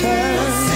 return.